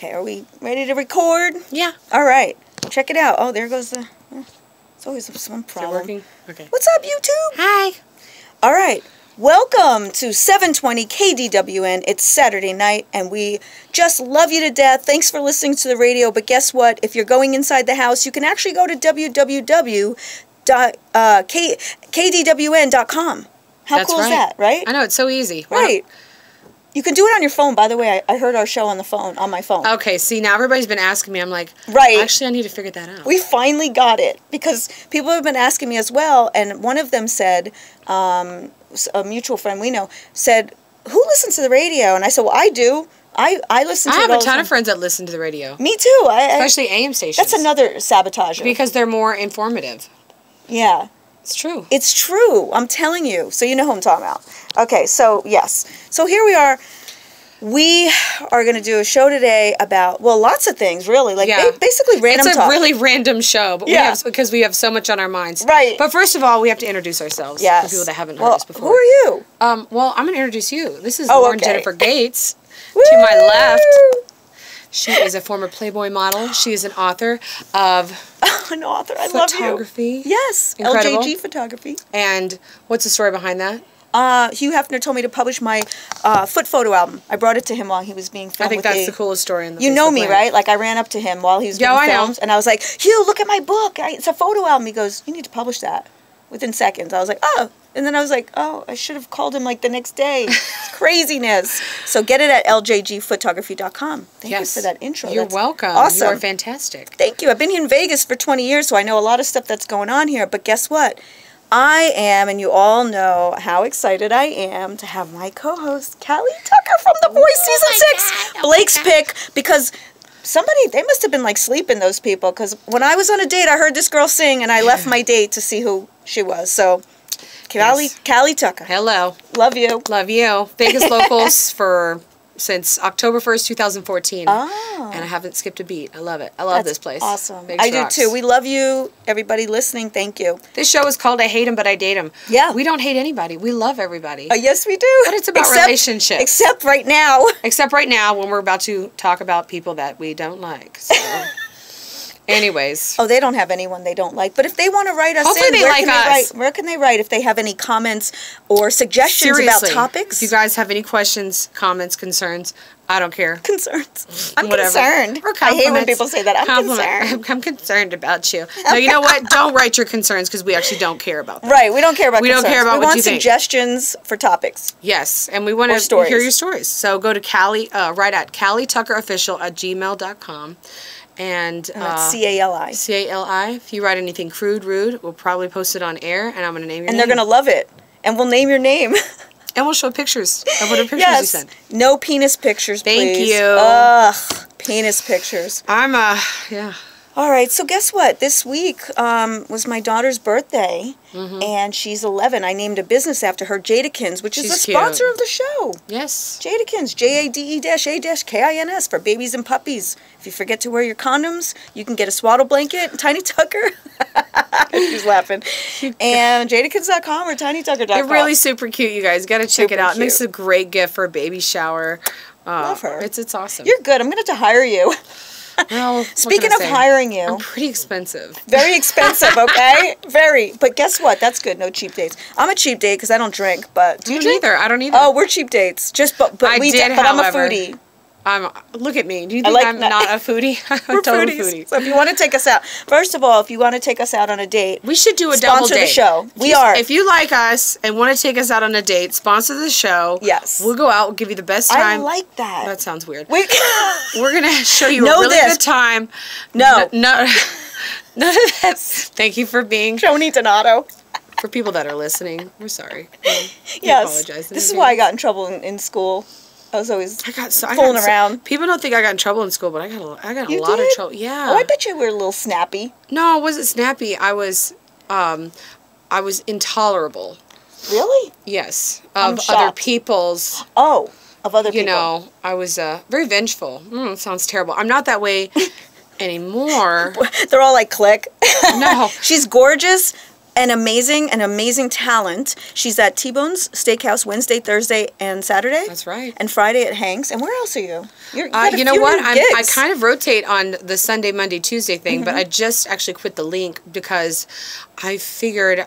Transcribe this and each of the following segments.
Okay, are we ready to record? Yeah. All right, check it out. Oh, there goes the. It's always some Is it problem. working? Okay. What's up, YouTube? Hi. All right. Welcome to 720 KDWN. It's Saturday night, and we just love you to death. Thanks for listening to the radio. But guess what? If you're going inside the house, you can actually go to www.kdwn.com. Uh, How That's cool right. is that, right? I know it's so easy. Right. You can do it on your phone. By the way, I, I heard our show on the phone, on my phone. Okay. See, now everybody's been asking me. I'm like, Right. Actually, I need to figure that out. we finally got it because people have been asking me as well, and one of them said, um, a mutual friend we know said, "Who listens to the radio?" And I said, "Well, I do. I I listen I to have it a ton time." of friends that listen to the radio, Me too. I, I, especially AM stations. that's another sabotage. because they're more informative. yeah, It's true. it's true. I'm telling you. So you know who I'm talking about. Okay, so yes, so here we are. We are going to do a show today about well, lots of things really, like Yeah. ba- basically random It's a talk. really random show, but we Yeah. have because we have so much on our minds. Right. But first of all, we have to introduce ourselves. yes. For people that haven't heard well, us before. Who are you? Um. Well, I'm gonna introduce you. This is Oh, Lauren okay. Jenifer Gates. To my left! She is a former Playboy model. She is an author of an author. I love you. photography. Yes, Incredible. LJG photography. And what's the story behind that? Uh, Hugh Hefner told me to publish my uh, foot photo album. I brought it to him while he was being filmed. I think that's the, the coolest story in the You know me, right? Like I ran up to him while he was Yeah, being I know. and I was like, "Hugh, look at my book. I, it's a photo album." He goes, "You need to publish that." Within seconds, I was like, "Oh," and then I was like, "Oh, I should have called him like the next day." It's craziness. So get it at ljgphotography.com. Thank Yes. you for that intro. You're That's welcome. Awesome. You are fantastic. Thank you. I've been here in Vegas for 20 years, so I know a lot of stuff that's going on here. But guess what? I am, and you all know how excited I am to have my co-host Cali Tucker from The Voice season six. Oh Blake's pick because somebody they must have been like sleeping those people because when I was on a date, I heard this girl sing, and I left my date to see who she was. So, Cali, Yes. Cali Tucker, Hello. love you. Love you. Vegas locals for since October 1st, 2014. Oh. And I haven't skipped a beat. I love it. I love That's this place. Awesome. Vegas I do too. We love you, everybody listening. Thank you. This show is called I Hate Him, But I Date Him. Yeah. We don't hate anybody. We love everybody. Uh, yes, we do. But it's about relationships. Except right now. Except right now when we're about to talk about people that we don't like. So, anyways. Oh, they don't have anyone they don't like. But if they want to write us Hopefully in, they where like can they write? Where can they write if they have any comments or suggestions Seriously. about topics? If you guys have any questions, comments, concerns, I don't care. concerns. I'm Whatever. concerned. Or I hate when people say that. I'm Compliment- concerned. I'm concerned about you. No, you know what? Don't write your concerns because we actually don't care about them. Right, we don't care about. We don't care about We want you think. suggestions for topics. Yes, and we want to hear your stories. So go to Cali, uh, right at Cali Tucker Official at gmail.com. And uh, C A L I. C A L I. If you write anything crude, rude, we'll probably post it on air, and I'm going to name your And name. they're gonna love it. And we'll name your name. And we'll show pictures of what pictures you yes. send. No penis pictures, Thank please. you. Ugh, penis pictures. I'm, uh, yeah. All right, so guess what? This week um, was my daughter's birthday, Mm-hmm. and she's 11. I named a business after her, Jadakins, which is She's the sponsor cute. of the show. Yes. Jadakins, J A D E dash A K I N S for babies and puppies. If you forget to wear your condoms, you can get a swaddle blanket, Tiny Tucker. She's laughing. And jadakins.com or tinytucker.com. They're really super cute, you guys. Got to check Super it out. It makes a great gift for a baby shower. Uh, Love her. It's, it's awesome. You're good. I'm going to have to hire you. Well, Speaking of say? hiring you, I'm pretty expensive. Very expensive, okay? Very. But guess what? That's good. No cheap dates. I'm a cheap date because I don't drink. But do I you don't drink? either. I don't either. Oh, we're cheap dates. Just but but I we did, but I'm a however. foodie. I'm. Look at me. Do you think like I'm that. not a foodie? I'm We're a total foodies. foodie. So if you want to take us out, first of all, if you want to take us out on a date, We should do a double date. the show. If We you- are. If you like us and want to take us out on a date, sponsor the show. Yes. We'll go out. We'll give you the best time. I like that. That sounds weird. we We're gonna show you Know a really this. good time. no, N- No. None of that. Thank you for being Joni Donato. for people that are listening. We're sorry. Um, we Yes, apologize this is why I got in trouble in, in school. I was always. I got so I fooling got so- around. people don't think I got in trouble in school, but I got a, I got a You lot did? of trouble. Yeah. Oh, I bet you were a little snappy. No, I wasn't snappy. I was, um, I was intolerable. Really? Yes, of other people's. Oh, of other You people. know, I was uh, very vengeful. Mm, sounds terrible. I'm not that way anymore. They're all like, click. No. She's gorgeous, an amazing, an amazing talent. She's at T Bone's Steakhouse Wednesday, Thursday, and Saturday. That's right. And Friday at Hanks. And where else are you? You're, you, Uh, you know what? I'm, I kind of rotate on the Sunday, Monday, Tuesday thing, but I Mm-hmm. just actually quit the LINQ because I figured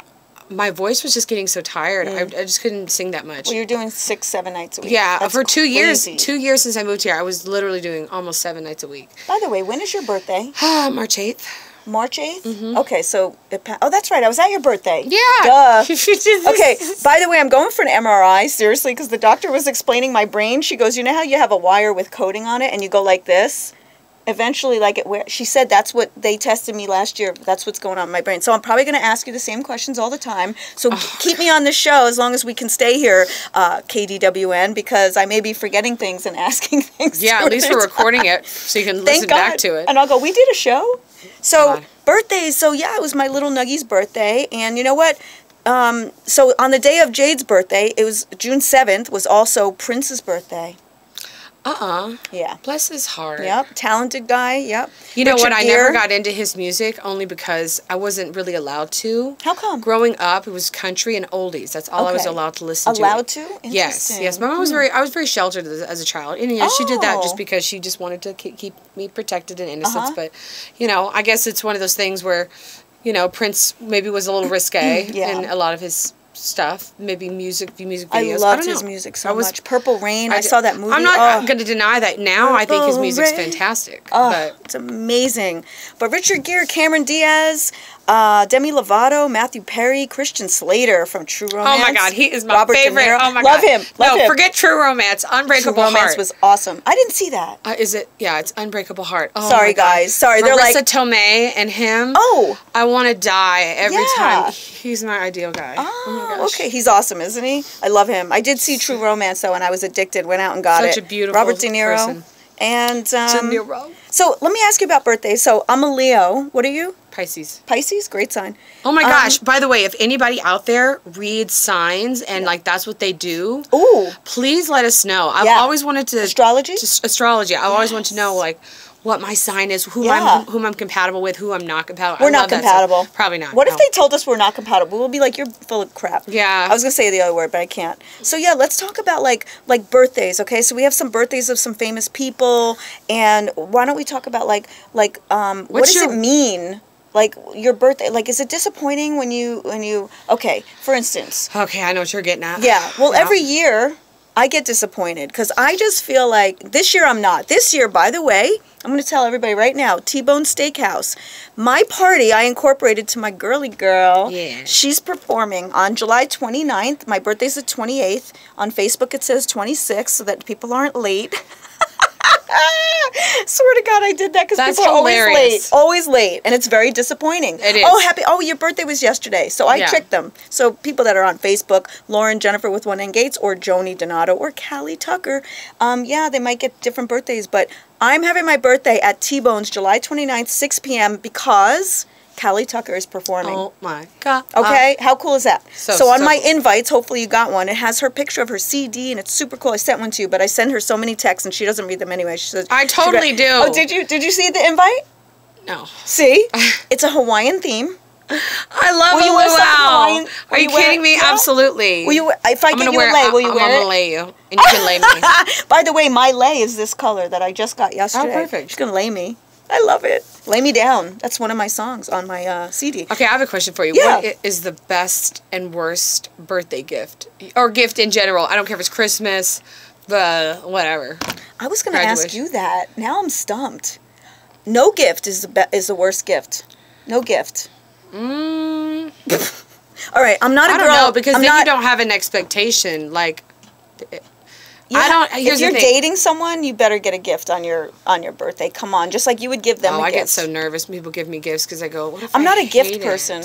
my voice was just getting so tired. I, I just couldn't sing that much. Mm. Well, you're doing six, seven nights a week. yeah, That's for two years, two years since I moved here, I was literally doing almost seven nights a week. By the way, when is your birthday? March 8th. March 8th? Mm-hmm. Okay, so, it pa- oh, that's right. I was at your birthday. Yeah. Duh. Okay, by the way, I'm going for an MRI, seriously, because the doctor was explaining my brain. She goes, You know how you have a wire with coating on it and you go like this? Eventually, like it where she said that's what they tested me last year. That's what's going on in my brain. So I'm probably going to ask you the same questions all the time. So g- keep me on the show as long as we can stay here, uh, KDWN, because I may be forgetting things and asking things. Yeah, at least we're three recording it so you can Thank listen God. back to it. And I'll go, we did a show. So God. birthdays. So yeah, it was my little nuggie's birthday, and you know what? Um, so on the day of Jade's birthday, it was June seventh. Was also Prince's birthday. Uh-uh. Yeah. Bless his heart. Yep. Talented guy. Yep. You know what? I Gere. never got into his music only because I wasn't really allowed to. How come? Growing up, it was country and oldies. That's all I was allowed to listen to. Allowed to? Yes, yes. My mom was very. I was very sheltered as, as a child, and you know, she did that Oh. just because she just wanted to keep, keep me protected and innocence. Uh-huh. But, you know, I guess it's one of those things where, you know, Prince maybe was a little risque Yeah. in a lot of his stuff. Maybe music, music videos. I loved don't his music so I was- much. Purple Rain. I saw that movie. I'm not Oh. going to deny that now. I think his music's Rain. fantastic. Oh, but it's amazing. But Richard Gere, Cameron Diaz, uh, Demi Lovato, Matthew Perry, Christian Slater from True Romance. Oh my God, he is my Robert favorite. Oh my love God, him. Love no, him. forget True Romance. True Unbreakable Romance Heart. was awesome. I didn't see that. Uh, is it? Yeah, it's Unbreakable Heart. Oh Sorry, my God. guys. Sorry, they're Marisa like- Tomei and him. Oh. I want to die every Yeah. time. He's my ideal guy. Oh, my gosh. okay. He's awesome, isn't he? I love him. I did see True Romance though, and I was addicted. Went out and got Such it. a beautiful Robert De Niro. person. And um, De Niro. so let me ask you about birthdays. So I'm a Leo. What are you? Pisces. Pisces. Great sign. Oh my Um, gosh! By the way, if anybody out there reads signs and like that's what they do, Ooh. please let us know. I've Yeah. always wanted to Astrology? Just astrology. I always want to know like what my sign is, who Yeah. I'm whom I'm compatible with, who I'm not compatible. We're I not love that stuff. compatible. Probably not. What if they told us we're not compatible? We'll be like, you're full of crap. Yeah. I was gonna say the other word, but I can't. So yeah, let's talk about like like birthdays. Okay, so we have some birthdays of some famous people, and why don't we talk about like like um what does your- it mean? Like your birthday, like is it disappointing when you when you okay? For instance, Okay, I know what you're getting at. yeah. Well, every year I get disappointed because I just feel like this year I'm not. This year, by the way, I'm going to tell everybody right now T-Bone Steakhouse. My party I incorporated to my girly girl. Yeah. She's performing on July 29th. My birthday's the 28th. On Facebook it says 26 so that people aren't late. Swear to God, I did that because people are always late, always late, and it's very disappointing. It is. Oh, happy! Oh, your birthday was yesterday, so I Yeah. tricked them. So people that are on Facebook, Lauren Jenifer with one N Gates, or Joni Donato, or Cali Tucker, um, yeah, they might get different birthdays, but I'm having my birthday at T Bones July 29th, 6 p.m. because Cali Tucker is performing. Oh my god. Um, okay, how cool is that? so- So, on so my invites, hopefully you got one. It has her picture of her CD, and it's super cool. I sent one to you, but I send her so many texts, and she doesn't read them anyway. She says I totally do. Oh, did you? Did you see the invite? no. See, it's a Hawaiian theme. I love Will you wear something luau. Hawaiian? Will Are you you kidding me? Absolutely. Will you? If I I'm get you wear. a lay, will you I'm, wear I'm gonna lay you, and you can lay me. By the way, my lay is this color that I just got oh, yesterday. Oh, perfect. She's gonna lay me. I love it. Lay me down. That's one of my songs on my uh, CD. Okay, I have a question for you. Yeah. What is the best and worst birthday gift, or gift in general? I don't care if it's Christmas, the whatever. I was gonna ask you that. Now I'm stumped. No gift is the be- is the worst gift. No gift. Mm, All right, I'm not a I girl. I don't know because I'm then not, you don't have an expectation. Like, you I don't- If you're dating someone, you better get a gift on your on your birthday. Come on, just like you would give them oh, I gift. get so nervous. when People give me gifts because I go. What if I'm I not a gift hate it? person.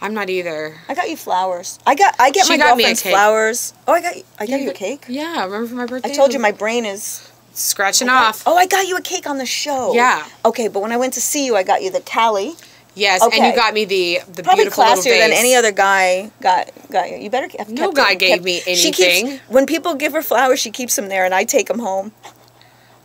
I'm not either. I got you flowers. I got I get She my got girlfriend's flowers. Oh, I got you, I got you a cake. Yeah, remember for my birthday? I told you my brain is scratching got- off. Oh, I got you a cake on the show. Yeah. Okay, but when I went to see you, I got you the Cali. Yes, and you got me the the Probably beautiful little classier than any other guy got got you. You better have No guy it- gave kept- me She keeps, when people give her flowers, she keeps them there, and I take them home.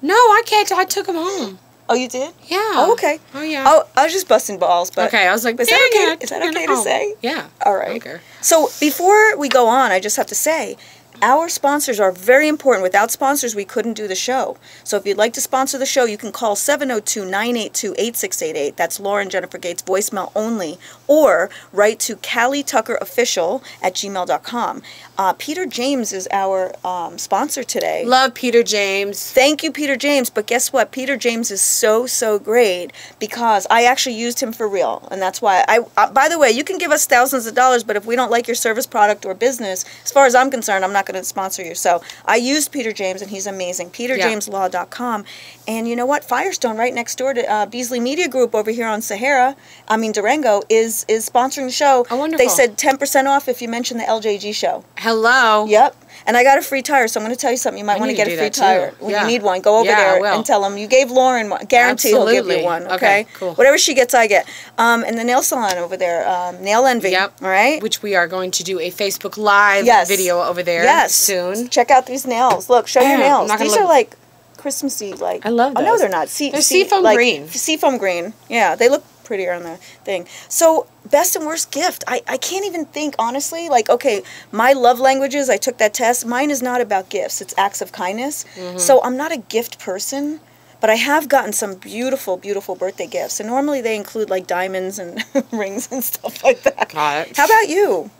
No, I can't. I took them home. Oh, you did? Yeah. Oh, okay. Oh, yeah. Oh, I was just busting balls, but okay. I was like, is that "Dang okay? it, Is that okay to home." say? Yeah. All right. I right. don't care. So before we go on, I just have to say, our sponsors are very important. Without sponsors, we couldn't do the show. So if you'd like to sponsor the show, you can call 702-982-8688. That's Lauren Jenifer Gates voicemail only. Or write to Cali Tucker Official at gmail.com. Uh, Peter James is our um, sponsor today. Love Peter James. Thank you, Peter James. But guess what? Peter James is so so great because I actually used him for real, and that's why I. Uh, by the way, you can give us thousands of dollars, but if we don't like your service, product, or business, as far as I'm concerned, I'm not going to sponsor you. So I used Peter James, and he's amazing. PeterJamesLaw.com, and you know what? Firestone, right next door to uh, Beasley Media Group over here on Sahara, I mean Durango, is is sponsoring the show. Oh, wonderful. They said 10% off if you mention the LJG show. Hello. Yep. And I got a free tire, so I'm going to tell you something. You might want to get a free that too. tire. When Yeah. you need one, go over Yeah, there and tell them you gave Lauren one. Guarantee he'll give you one. Okay. Okay, cool. Whatever she gets, I get. Um, and the nail salon over there, um, Nail Envy. Yep. All right. Which we are going to do a Facebook Live Yes. video over there yes. soon. Check out these nails. Look, show your nails. These are like Christmassy. Like I love Oh no, those. they're not. See, They're see- seafoam like, green. Seafoam green. Yeah, they look prettier on the thing. So best and worst gift. I, I can't even think honestly. Like okay, my love languages. I took that test. Mine is not about gifts. It's acts of kindness. Mm-hmm. So I'm not a gift person. But I have gotten some beautiful, beautiful birthday gifts, and normally they include like diamonds and rings and stuff like that. Got it. How about you?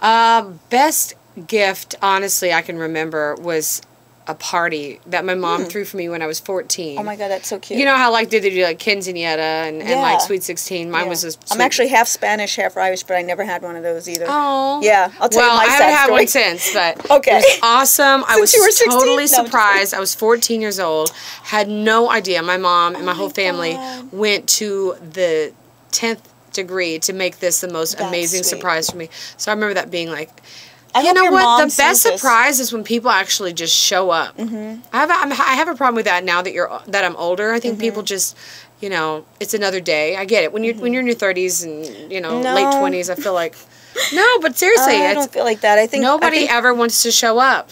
Um, best gift, honestly, I can remember was a party that my mom threw for me when I was 14. Hmm. Oh my god, that's so cute. You know how like did they do like quinceanera and, and like sweet 16? Mine Yeah. was a I'm actually half Spanish, half Irish, but I never had one of those either. Oh. Yeah, I'll tell well, you my I haven't had story. one since, but Okay. it was awesome. I was you were 16? totally No, surprised. I was 14 years old, had no idea. My mom and my Oh whole family God. went to the 10th degree to make this the most That's amazing sweet. surprise for me. So I remember that being like, I you know what? The best this. surprise is when people actually just show up. Mm-hmm. I have a, I'm, I have a problem with that now that you're that I'm older. I think Mm-hmm. people just, you know, it's another day. I get it when you're when you're in your 30s and you know late 20s. I feel like, no, but seriously, I it's, don't feel like that. I think I nobody think- ever wants to show up.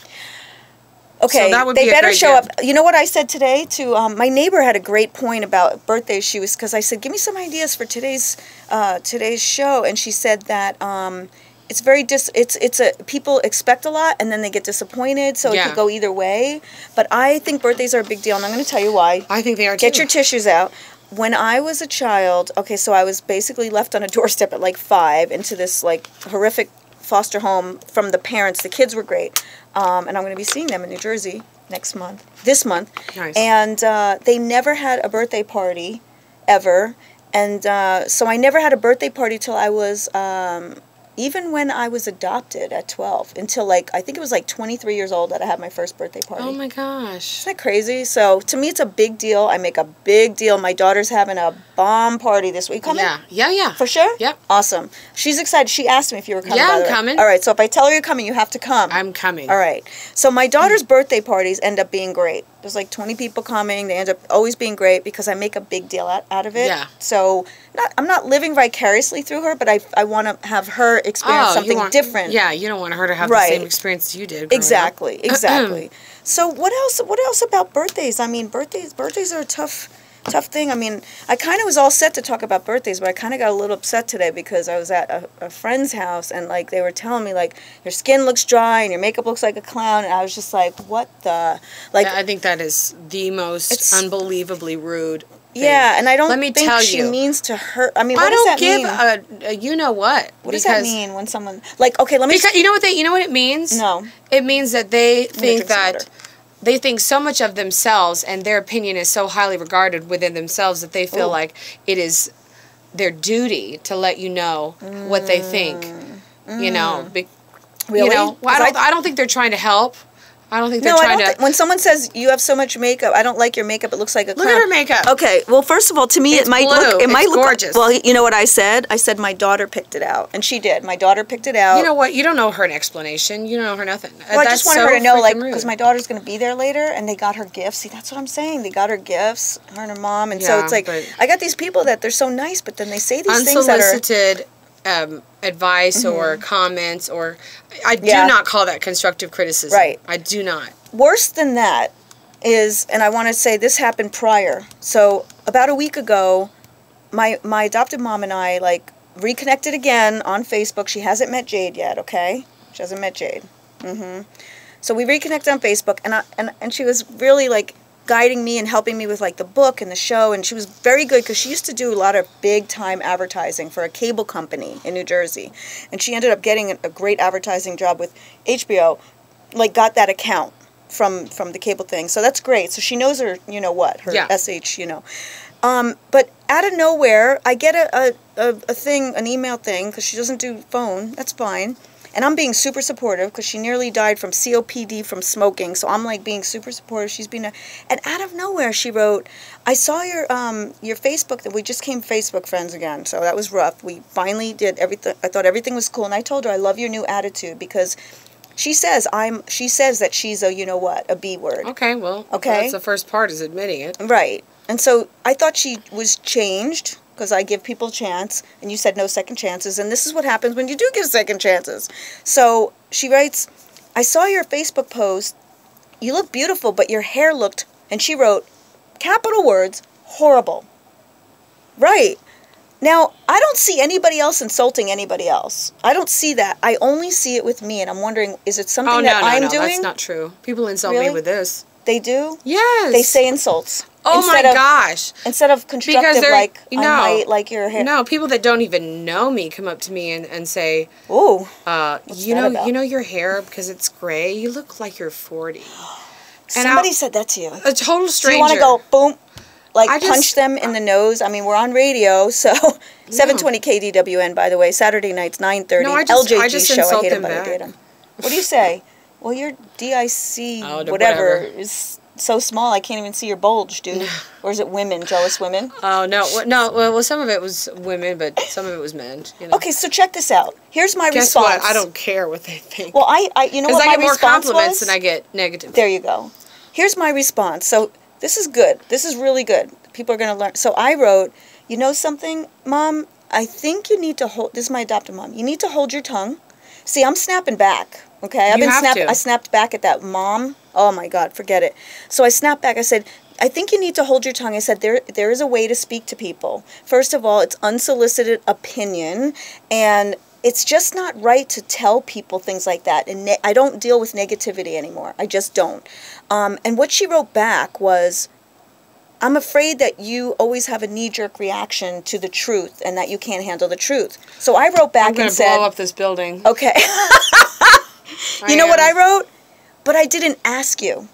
Okay, that would they be a better show gift. up. You know what I said today to um, my neighbor had a great point about birthdays. She was because I said, "Give me some ideas for today's uh, today's show," and she said that um, it's very dis. It's it's a people expect a lot and then they get disappointed, so it could go either way. But I think birthdays are a big deal, and I'm going to tell you why. I think they are Get too. your tissues out. When I was a child, okay, so I was basically left on a doorstep at like five into this like horrific foster home from the parents. The kids were great, um, and I'm going to be seeing them in New Jersey next month, this month. Nice. And uh, they never had a birthday party, ever. And uh, so I never had a birthday party till I was, um, even when I was adopted at 12, until like, I think it was like 23 years old that I had my first birthday party. oh my gosh. Isn't that crazy? So to me, it's a big deal. I make a big deal. My daughter's having a bomb party this week. Coming? Yeah, yeah, yeah. For sure? Yep. Awesome. She's excited. She asked me if you were coming. Yeah, I'm way. coming. All right. So if I tell her you're coming, you have to come. I'm coming. All right. So my daughter's birthday parties end up being great. There's like 20 people coming. They end up always being great because I make a big deal out, out of it. Yeah. So not I'm not living vicariously through her, but I, I want to have her experience Oh, something want, different. Yeah, you don't want her to have Right. the same experience you did. growing up. Exactly, exactly. so what else? What else about birthdays? I mean, birthdays. Birthdays are a tough, tough thing. I mean, I kind of was all set to talk about birthdays, but I kind of got a little upset today because I was at a, a friend's house and like they were telling me like your skin looks dry and your makeup looks like a clown, and I was just like, what the like. I think that is the most unbelievably rude. thing. yeah, and I don't Let me think tell she you. means to hurt. I mean, I don't give a, a you know what. what does that mean when someone like okay? Let me. Because you know what they you know what it means? no. It means that they think that water. They think so much of themselves and their opinion is so highly regarded within themselves that they feel Ooh. like it is their duty to let you know what they think. You know, be, Mm. Really? you know, well, I don't I don't think they're trying to help. I don't think they're No, I trying don't. to when someone says you have so much makeup, I don't like your makeup. It looks like a Look clown. at her makeup. Okay, well, first of all, to me, It's it might blue. look. It It's might look gorgeous. Well, you know what I said? I said my daughter picked it out, and she did. My daughter picked it out. You know what? You don't know her an explanation. You don't know her nothing. well, I just wanted so her to know, like, because my daughter's going to be there later, and they got her gifts. See, that's what I'm saying. They got her gifts, her and her mom, and so it's like I got these people that they're so nice, but then they say these things that are. unsolicited um, advice or comments or I do Mm-hmm. Yeah. not call that constructive criticism. Right. I do not. worse than that is, and I want to say this happened prior. So about a week ago, my my adopted mom and I like reconnected again on Facebook. She hasn't met Jade yet. Okay, she hasn't met Jade. Mm-hmm. So we reconnected on Facebook, and I, and and she was really like guiding me and helping me with like the book and the show, and she was very good because she used to do a lot of big time advertising for a cable company in New Jersey, and she ended up getting a great advertising job with HBO. Like got that account from from the cable thing, so that's great. So she knows her, you know what, her Yeah. sh, you know. Um, but out of nowhere, I get a, a, a, a thing, an email thing, because she doesn't do phone. That's fine. And I'm being super supportive because she nearly died from COPD from smoking. So I'm like being super supportive. She's been, a, and out of nowhere, she wrote, "I saw your um your Facebook that we just came Facebook friends again. So that was rough. We finally did everything. I thought everything was cool, and I told her I love your new attitude because." She says I'm. She says that she's a you know what a B word. Okay, well, Okay. That's the first part is admitting it. Right. And so I thought she was changed because I give people a chance, and you said no second chances. And this is what happens when you do give second chances. So she writes, I saw your Facebook post. You look beautiful, but your hair looked, and she wrote, capital words, horrible. Right. Now, I don't see anybody else insulting anybody else. I don't see that. I only see it with me, and I'm wondering, is it something Oh no, that no, I'm no, doing? that's not true. People insult Really? me with this. They do? Yes. They say insults. Oh my of- gosh. Instead of constructive, like no. Might like your hair. No, people that don't even know me come up to me and, and say, Ooh, uh, you know, about? you know your hair because it's gray. You look like you're forty. And somebody I'll- said that to you. A total Do stranger. you want to go boom, like just- punch them in the nose? I mean, we're on radio, so 720 KDWN. By the way, Saturday nights 9:30. No, I just- LJG I just show. I hate them but I date him. What do you say? well, your DIC Oh, whatever, whatever. is so small I can't even see your bulge, dude. or is it women? Jealous women? Oh no, no. Well, well, some of it was women, but some of it was men. You know. Okay, so check this out. Here's my Guess response. what? I don't care what they think. Well, I, I you know Because what I my get more compliments was? than I get negative. There you go. Here's my response. So this is good. This is really good. People are going to learn. So I wrote, you know something, mom? I think you need to hold. This is my adopted mom. You need to hold your tongue. See, I'm snapping back. Okay, I've You been snapping. I snapped back at that mom. Oh my God, forget it. So I snapped back. I said, I think you need to hold your tongue. I said there there is a way to speak to people. First of all, it's unsolicited opinion, and it's just not right to tell people things like that. And ne- I don't deal with negativity anymore. I just don't. Um, and what she wrote back was, I'm afraid that you always have a knee jerk reaction to the truth and that you can't handle the truth. So I wrote back I'm gonna said, blow up this building. okay. you know what I wrote? But I didn't ask you.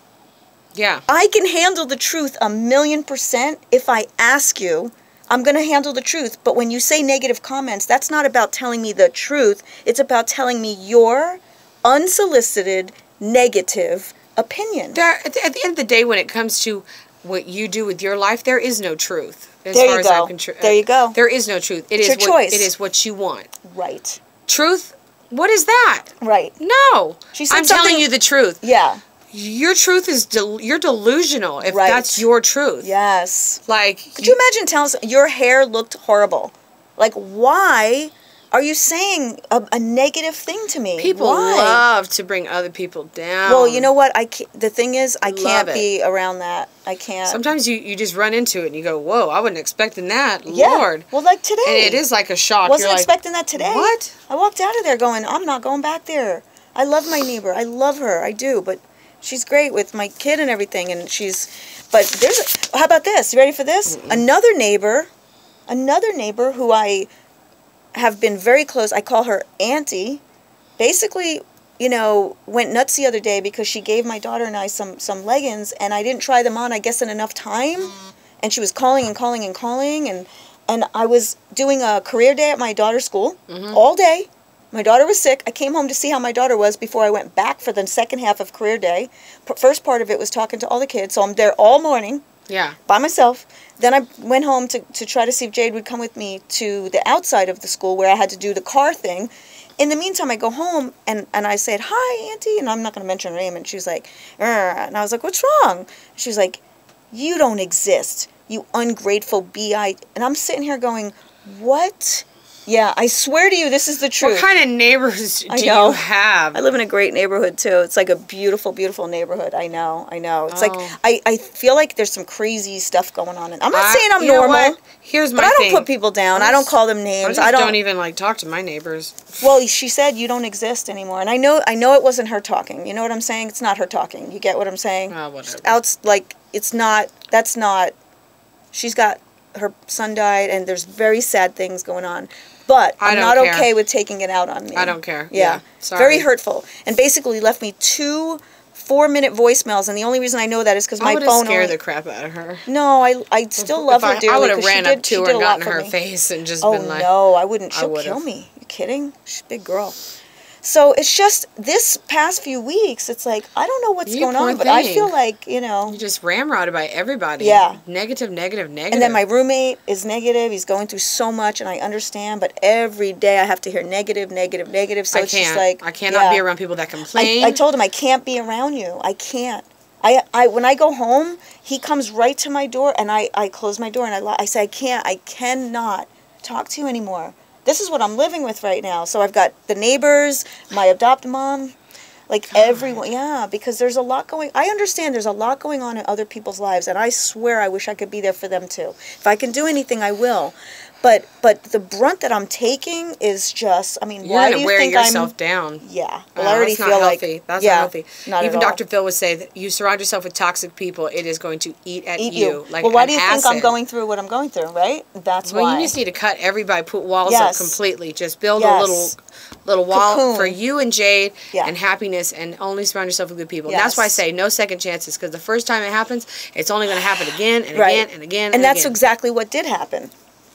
Yeah. I can handle the truth a million percent if I ask you. I'm going to handle the truth. But when you say negative comments, that's not about telling me the truth. It's about telling me your unsolicited negative opinion. There, at the at the end of the day, when it comes to what you do with your life, there is no truth. As There far you as go. I'm There you go. There is no truth. It It's is your what, choice. It is what you want. Right. Truth. What is that? Right. No. She said I'm telling you the truth. Yeah. Your truth is del- you're delusional if Right. that's your truth. Yes. Like Could you imagine telling us your hair looked horrible? Like, why are you saying a, a negative thing to me? people why? love to bring other people down. Well, you know what? I the thing is, I Love can't it. be around that. I can't. Sometimes you, you just run into it and you go, "Whoa, I wasn't expecting that." yeah. Lord. Well, like today. And it is like a shock. Wasn't You're like, expecting that today. What? I walked out of there going, I'm not going back there. I love my neighbor. I love her. I do. But she's great with my kid and everything. And she's, but there's, a, how about this? You ready for this? Another neighbor, another neighbor who I have been very close. I call her Auntie. Basically, you know, went nuts the other day because she gave my daughter and I some some leggings, and I didn't try them on. I guess in enough time, and she was calling and calling and calling, and and I was doing a career day at my daughter's school mm-hmm. all day. My daughter was sick. I came home to see how my daughter was before I went back for the second half of career day. P- First part of it was talking to all the kids, so I'm there all morning Yeah. by myself. Then I went home to, to try to see if Jade would come with me to the outside of the school where I had to do the car thing. In the meantime, I go home and, and I said, Hi, Auntie. And I'm not going to mention her name. And she was like. And I was like, What's wrong? She was like, You don't exist, you ungrateful BI. And I'm sitting here going, What Yeah, I swear to you, this is the truth. What kind of neighbors do you have? I live in a great neighborhood too. It's like a beautiful, beautiful neighborhood. I know, I know. It's like Oh. I, I feel like there's some crazy stuff going on. And I'm not I- saying I'm normal? Here's my but I don't thing. put people down. I I don't call them I names. just I don't, don't. even like talk to my neighbors. Well, she said you don't exist anymore, and I know, I know it wasn't her talking. You know what I'm saying? It's not her talking. You get what I'm saying? Oh, whatever. Outs like it's not. That's not. She's got her son died, and there's very sad things going on. But I I'm don't care. okay with taking it out on me. I don't care. Yeah. Yeah, sorry. Very hurtful. And basically left me two four minute voicemails. And the only reason I know that is because my phone. scared only- the crap out of her. no, I, I still love If her I, dearly. I would have ran did- up to her and gotten her me. face and just Oh been like, no, I wouldn't. She'll would've. kill me. You kidding? She's a big girl. So it's just this past few weeks. It's like I don't know what's You going on, but I feel like you know. You're just ramrodded by everybody. Yeah. Negative, negative, negative. And then my roommate is negative. He's going through so much, and I understand. But every day I have to hear negative, negative, negative. So I it's can't. just like I cannot yeah. be around people that complain. I, I told him I can't be around you. I can't. I, I when I go home, he comes right to my door, and I, I close my door and I I say I can't. I cannot talk to you anymore. This is what I'm living with right now. So I've got the neighbors, my adopted mom, like everyone. Yeah, because there's a lot going. I understand there's a lot going on in other people's lives, and I swear I wish I could be there for them too. If I can do anything, I will. But but the brunt that I'm taking is just. I mean, You're why do you wear think yourself I'm? down. Yeah. Well, uh, I already that's not feel healthy. like that's yeah, not healthy. Not Even. Dr. Phil would say that you surround yourself with toxic people, it is going to eat at eat you. you. Like well, why do you think I'm going through what I'm going through? Right? That's Well, why. you just need to cut everybody, put walls Yes. up completely. Just build Yes. a little little wall Cocoon. for you and Jade Yeah. and happiness and only surround yourself with good people. And that's why I say no second chances because the first time it happens, it's only going to happen again and Right. again and again. and And, that's again. exactly what did happen.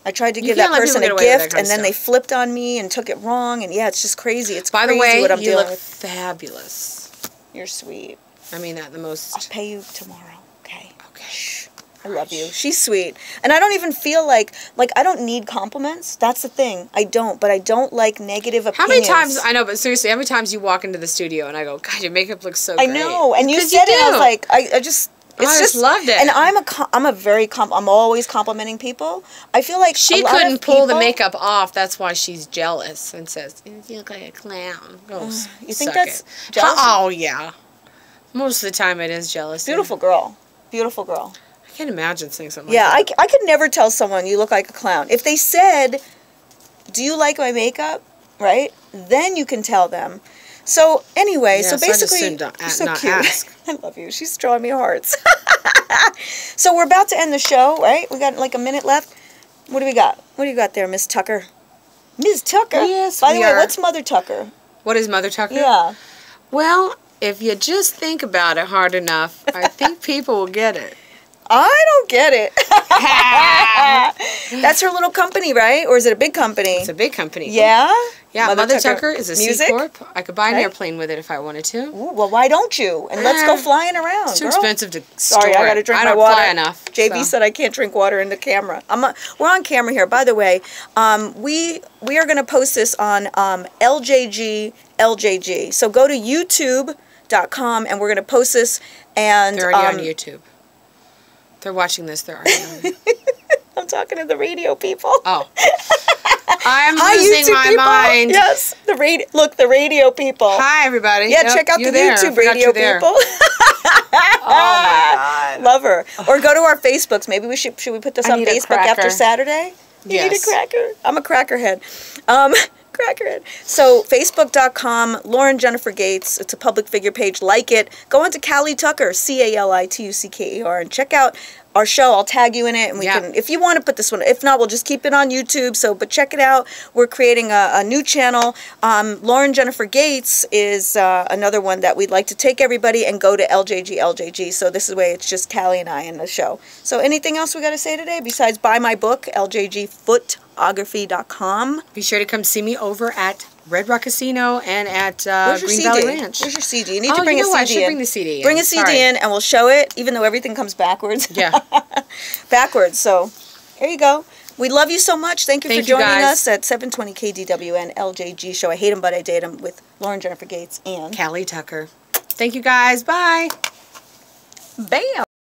I tried to You give that person a away with that gift, and then they flipped on me and took it wrong. And yeah, it's just crazy. It's By the way, what I'm you look with. fabulous. You're sweet. I mean that the most. I'll pay you tomorrow. Okay. Okay. Shh. I love you. She's sweet. And I don't even feel like like I don't need compliments. That's the thing. I don't, but I don't like negative opinions. How many times I know, but seriously, how many times you walk into the studio and I go, God, your makeup looks so good. I great. know, and you said it. I was like, I, I just, it's I just loved it. And I'm a, I'm a very, I'm always complimenting people. I feel like She couldn't pull the makeup off. That's why she's jealous and says, "You look like a clown." S- you think that's? Oh yeah. Most of the time it is jealousy. Beautiful girl, beautiful girl. I can't imagine saying something. Yeah, I, like c- I could never tell someone you look like a clown. If they said, "Do you like my makeup?" Right, then you can tell them. So anyway, so so I just basically, not- you're so cute. ask. I love you. She's drawing me hearts. so we're about to end the show, right? We got like a minute left. What do we got? What do you got there, Miss Tucker? Miss Tucker. Yes, By the way, are. what's Mother Tucker? What is Mother Tucker? Yeah. Well, if you just think about it hard enough, I think people will get it. I don't get it. That's her little company, right? Or is it a big company? It's a big company. yeah. Yeah, Mother, Tucker, is a C music? corp. I could buy an Right. airplane with it if I wanted to. Ooh, well, why don't you? And let's go Ah, flying around. It's too girl. expensive to Sorry, I got to drink I my don't water. fly enough. JB so. said I can't drink water in the camera. I'm a, we're on camera here. By the way, um, we we are going to post this on um, LJG LJG. So go to YouTube.com and we're going to post this. And They're already um, on YouTube. They're watching this. They're already on. I'm talking to the radio people. Oh. I'm Hi, losing YouTube my people. mind. Yes, the radio. Look, the radio people. Hi, everybody. Yeah, Yep, check out the there. YouTube radio you're people. Oh, my God. Love her. Or go to our Facebooks. Maybe we should should we put this I on Facebook after. Saturday? You need a cracker. I'm a crackerhead. Um, crackerhead. So Facebook.com, Lauren Jenifer Gates. It's a public figure page. Like it. Go on to Cali Tucker, C A L I T U C K E R, and check out our show. I'll tag you in it, and we Yeah. can. If you want to put this one, if not, we'll just keep it on YouTube. So, but check it out. We're creating a, a new channel. Um, Lauren Jenifer Gates is uh, another one that we'd like to take everybody and go to LJG LJG. So this is the way it's just Cali and I in the show. So anything else we got to say today besides buy my book LJGphotography.com. Be sure to come see me over at Red Rock Casino and at uh, Green CD? Valley Ranch. Where's your CD? You need Oh, to bring you a know? I CD should in. bring the CD in. Bring a CD Sorry. in, and we'll show it, even though everything comes backwards. Yeah. backwards. So here you go. We love you so much. Thank you Thank for joining guys. us at 720 KDWN LJG show. I hate him, but I date him with Lauren Jenifer Gates and Cali Tucker. Thank you guys. Bye. Bam.